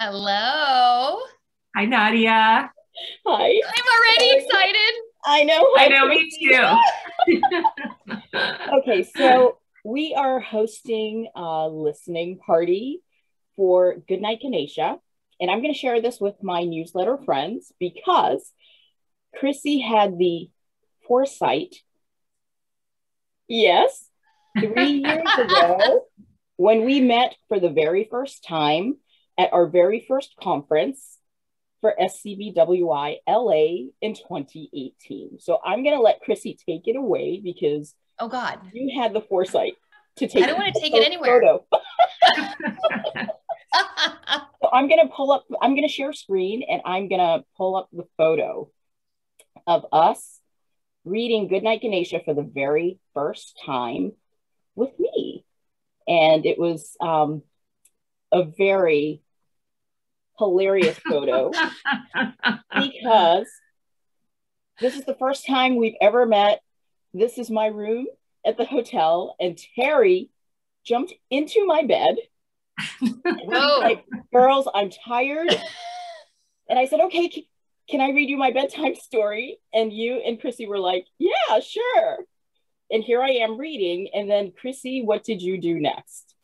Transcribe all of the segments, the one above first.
Hello. Hi, Nadia. Hi. I'm already excited. I know. I know, me too. okay, so we are hosting a listening party for Goodnight Ganesha. And I'm going to share this with my newsletter friends because Chrissy had the foresight, yes, three years ago when we met for the very first time at our very first conference for SCBWI LA in 2018. So I'm going to let Chrissy take it away because Oh God. you had the foresight to take I don't want to take it anywhere. So I'm gonna pull up, I'm gonna share screen and I'm gonna pull up the photo of us reading Goodnight Ganesha for the very first time with me. And it was um, a very hilarious photo because this is the first time we've ever met. This is my room at the hotel, and Teri jumped into my bed Whoa. like, girls, I'm tired. and I said, okay, c- can I read you my bedtime story? And you and Chrissy were like, yeah, sure. And here I am reading. And then, Chrissy, what did you do next?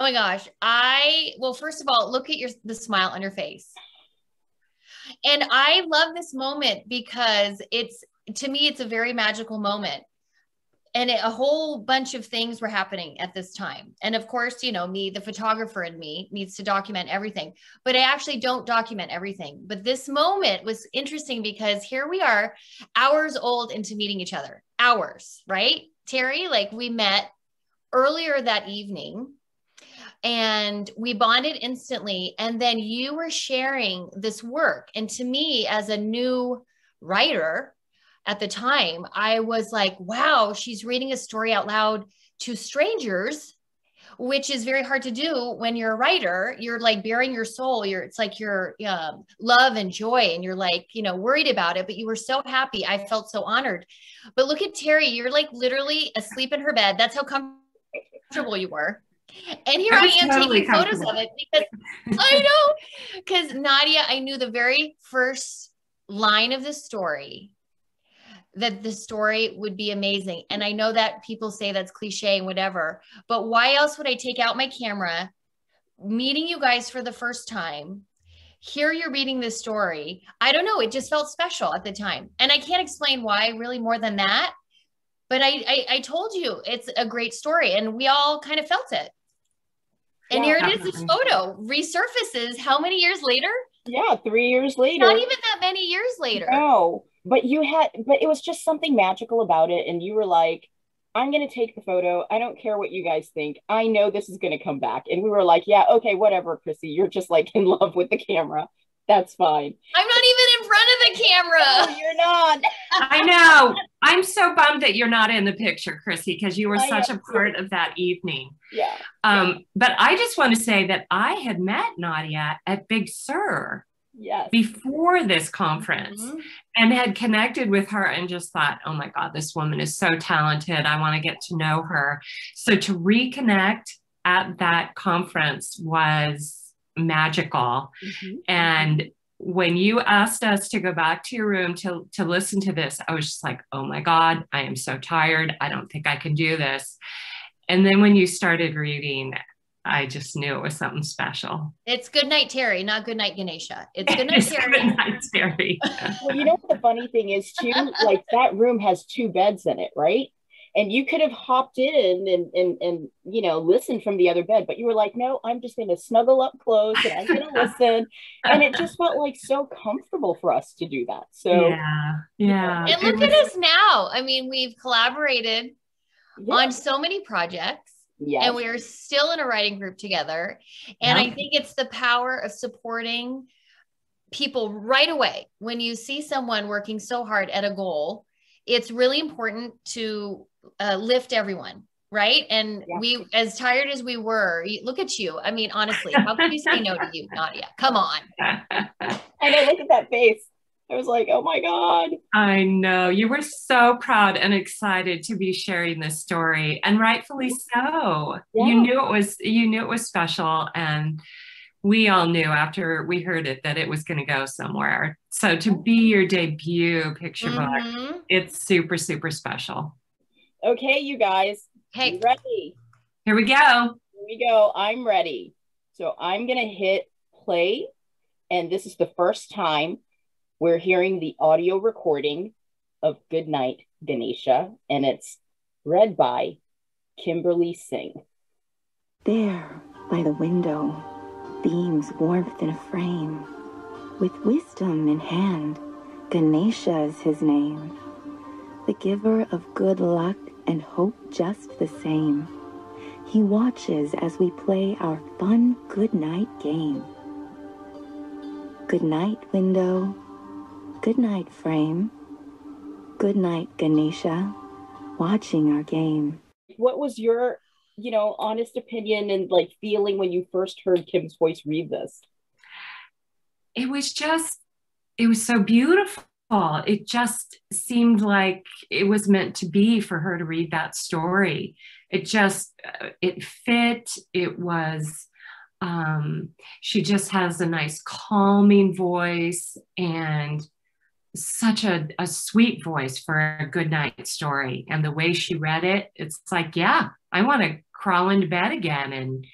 Oh my gosh. I well, first of all, look at your the smile on your face. And I love this moment because it's to me, it's a very magical moment. And it, a whole bunch of things were happening at this time. And of course, you know, me, the photographer in me needs to document everything, but I actually don't document everything. But this moment was interesting because here we are, hours old into meeting each other, hours, right? Teri, like we met earlier that evening and we bonded instantly and then you were sharing this work. And to me as a new writer at the time i was like wow she's reading a story out loud to strangers which is very hard to do when you're a writer. You're like bearing your soul. You're it's like your um, love and joy and you're like you know worried about it but you were so happy. I felt so honored. But look at teri. You're like literally asleep in her bed. That's how comfortable you were and here I I, am totally taking photos of it because I know because Nadia, I knew the very first line of the story that the story would be amazing. And I know that people say that's cliche and whatever, but why else would I take out my camera, meeting you guys for the first time? Here you're reading this story. I don't know. It just felt special at the time. And I can't explain why really more than that. But I, I, I told you it's a great story and we all kind of felt it. And Yeah, here it is, this photo resurfaces how many years later? Yeah, three years later. Not even that many years later. No, but you had, but it was just something magical about it. And you were like, I'm going to take the photo. I don't care what you guys think. I know this is going to come back. And we were like, yeah, okay, whatever, Chrissy. You're just like in love with the camera. That's fine. I'm not even front of the Oh, camera. you're not. I know. I'm so bummed that you're not in the picture, Chrissy, because you were I such am a too. part of that evening. Yeah. Um, but I just want to say that I had met Nadia at Big Sur Yes. before this conference Mhm. and had connected with her and just thought, oh my God, this woman is so talented. I want to get to know her. So to reconnect at that conference was magical. Mhm. And when you asked us to go back to your room to, to listen to this, I was just like, oh my God, I am so tired. I don't think I can do this. And then when you started reading, I just knew it was something special. It's good night, Teri, not good night, Ganesha. It's good night, Teri. good night, Teri. Well, you know what the funny thing is too? Like that room has two beds in it, right? And you could have hopped in and and and you know listened from the other bed, but you were like, no, I'm just going to snuggle up close and I'm going to listen. And it just felt like so comfortable for us to do that. So yeah, yeah. And It look at us now. I mean, we've collaborated yeah, on so many projects. yes. and we are still in a writing group together. And Yeah. I think it's the power of supporting people right away. When you see someone working so hard at a goal, it's really important to uh, lift everyone. Right. And Yeah. we, as tired as we were, look at you. I mean, honestly, how could you say no to you, Nadia? Come on. And I look at that face. I was like, oh my God. I know you were so proud and excited to be sharing this story, and rightfully so. Yeah. You knew it was you knew it was special, and we all knew after we heard it that it was going to go somewhere. So to be your debut picture Mhm. book, it's super, super special. Okay, you guys. Hey, you ready? Here we go. Here we go. I'm ready. So I'm going to hit play. And this is the first time we're hearing the audio recording of Goodnight Ganesha. And it's read by Kimberly Singh. There, by the window, beams warmth in a frame. With wisdom in hand, Ganesha is his name. The giver of good luck and hope just the same. He watches as we play our fun good night game. Good night, window. Good night, frame. Good night, Ganesha. Watching our game. What was your, you know, honest opinion and like feeling when you first heard Kim's voice read this? It was just, it was so beautiful. It just seemed like it was meant to be for her to read that story. It just, uh, it fit. It was, um, she just has a nice calming voice and such a, a sweet voice for a good night story. And the way she read it, it's like, yeah, I want to crawl into bed again and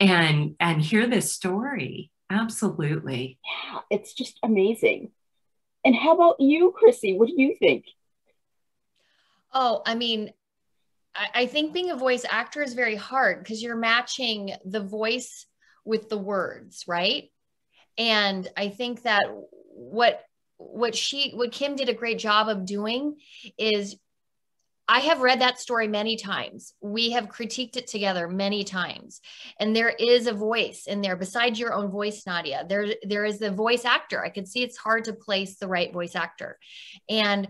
and and hear this story. Absolutely. Yeah, it's just amazing. And how about you, Chrissy? What do you think? Oh, I mean, I, I think being a voice actor is very hard because you're matching the voice with the words, right? And I think that what what she what Kim did a great job of doing is I have read that story many times. We have critiqued it together many times. And there is a voice in there besides your own voice, Nadia. There, there is the voice actor. I can see it's hard to place the right voice actor. And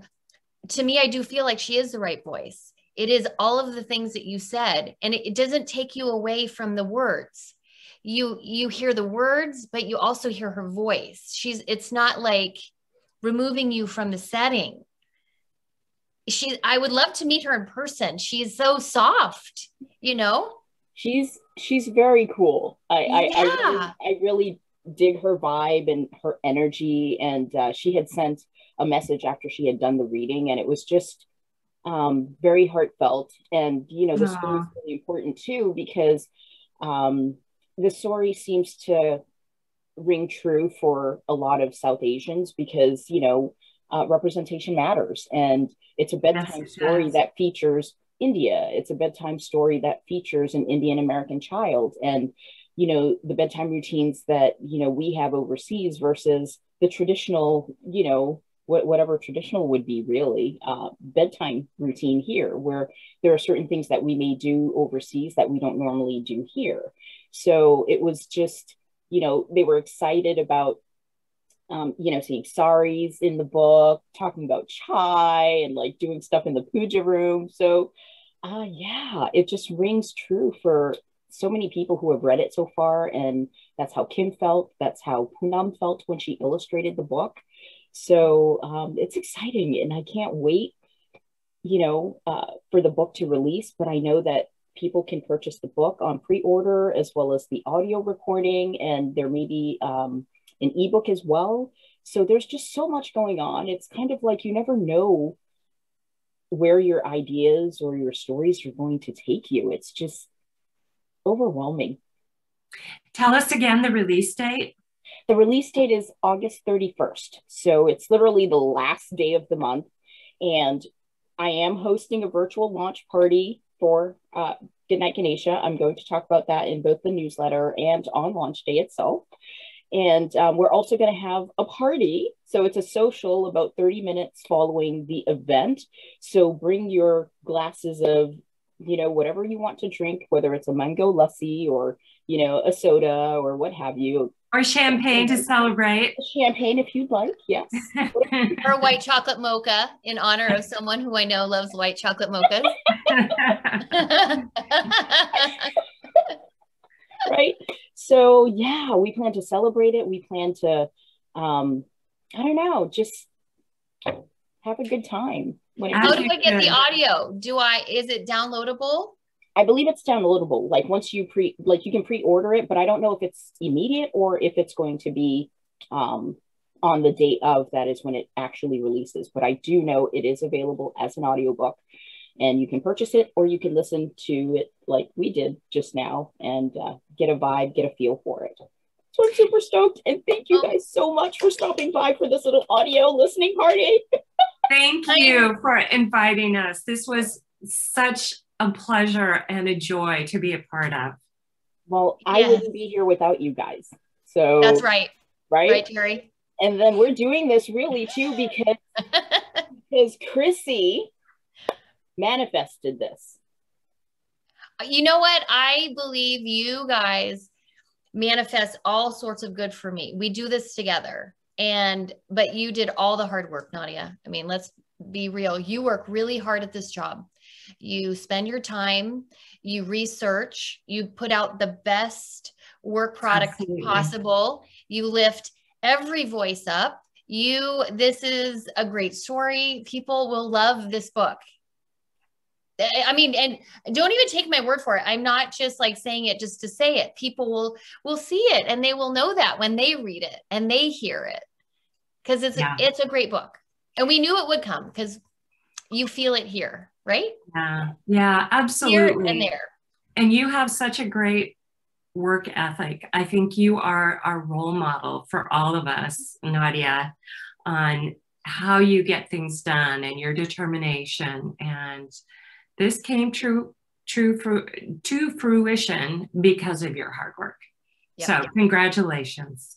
to me, I do feel like she is the right voice. It is all of the things that you said, and it, it doesn't take you away from the words. You you hear the words, but you also hear her voice. She's it's not like removing you from the setting. She i would love to meet her in person. She's so soft you know? She's she's very cool. I yeah. I, I, really, I really dig her vibe and her energy. And uh, she had sent a message after she had done the reading and it was just um, very heartfelt. And you know the story is really important too because um, the story seems to ring true for a lot of south asians because you know uh, representation matters and it's a bedtime Yes, story does. that features India. It's a bedtime story that features an Indian American child and you know the bedtime routines that you know we have overseas versus the traditional you know what, whatever traditional would be really uh, bedtime routine here where there are certain things that we may do overseas that we don't normally do here so it was just you know they were excited about um, you know, seeing saris in the book, talking about chai and like doing stuff in the puja room. So, uh, yeah, it just rings true for so many people who have read it so far. And that's how Kim felt. That's how Poonam felt when she illustrated the book. So um, it's exciting. And I can't wait, you know, uh, for the book to release. But I know that people can purchase the book on pre order as well as the audio recording. And there may be, um, an ebook as well. So there's just so much going on. It's kind of like you never know where your ideas or your stories are going to take you. It's just overwhelming. Tell us again the release date. The release date is August 31st. So it's literally the last day of the month. And I am hosting a virtual launch party for uh, Goodnight Ganesha. I'm going to talk about that in both the newsletter and on launch day itself. And um, we're also going to have a party. So it's a social about 30 minutes following the event. So bring your glasses of, you know, whatever you want to drink, whether it's a mango lassi or, you know, a soda or what have you. Or champagne to celebrate. Champagne, if you'd like. Yes. or white chocolate mocha in honor of someone who I know loves white chocolate mochas. right. So yeah, we plan to celebrate it. We plan to, um, I don't know, just have a good time. How do I get the audio? Do I, is it downloadable? I believe it's downloadable. Like once you pre, like you can pre-order it, but I don't know if it's immediate or if it's going to be um, on the date of that is when it actually releases. But I do know it is available as an audiobook and you can purchase it or you can listen to it like we did just now and uh, get a vibe, get a feel for it. So I'm super stoked and thank you guys so much for stopping by for this little audio listening party. thank you for inviting us. This was such a pleasure and a joy to be a part of. Well, I yes. wouldn't be here without you guys. So that's right. Right. Right, Teri. And then we're doing this really too because because Chrissy manifested this. You know what? I believe you guys manifest all sorts of good for me. We do this together. And but you did all the hard work, Nadia. I mean, let's be real. You work really hard at this job. You spend your time, you research, you put out the best work product Absolutely. possible. You lift every voice up. You this is a great story. People will love this book. Eh, I mean, and don't even take my word for it. I'm not just like saying it just to say it. People will will see it and they will know that when they read it and they hear it. Cuz it's yeah. a, it's a great book. And we knew it would come cuz you feel it here, right? Yeah. Yeah, absolutely. Here and there. And you have such a great work ethic. I think you are our role model for all of us, Nadia, on how you get things done and your determination and this came true true to fruition because of your hard work. Yep. So congratulations.